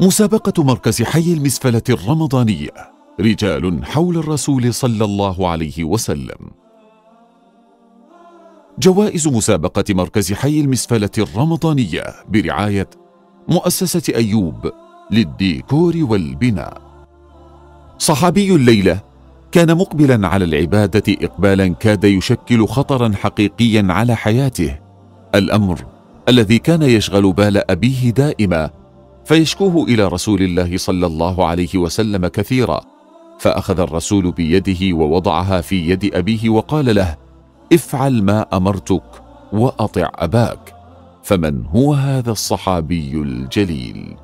مسابقة مركز حي المسفلة الرمضانية رجال حول الرسول صلى الله عليه وسلم. جوائز مسابقة مركز حي المسفلة الرمضانية برعاية مؤسسة أيوب للديكور والبناء. صحابي الليلة كان مقبلا على العبادة إقبالا كاد يشكل خطرا حقيقيا على حياته. الأمر الذي كان يشغل بال أبيه دائما فيشكوه إلى رسول الله صلى الله عليه وسلم كثيرا فأخذ الرسول بيده ووضعها في يد أبيه وقال له افعل ما أمرتك وأطع أباك فمن هو هذا الصحابي الجليل؟